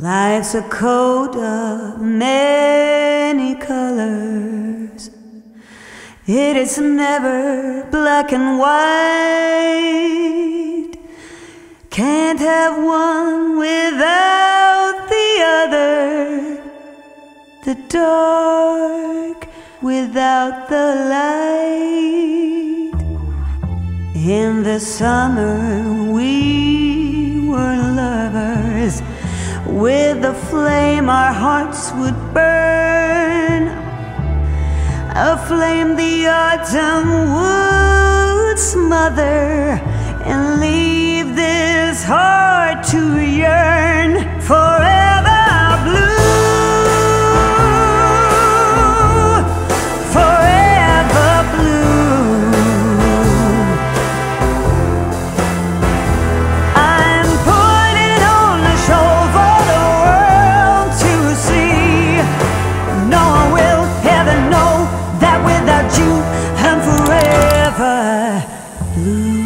Life's a coat of many colors. It is never black and white. Can't have one without the other. The dark without the light. In the summer, we With the flame our hearts would burn. A flame the autumn would smother And leave this heart to blue.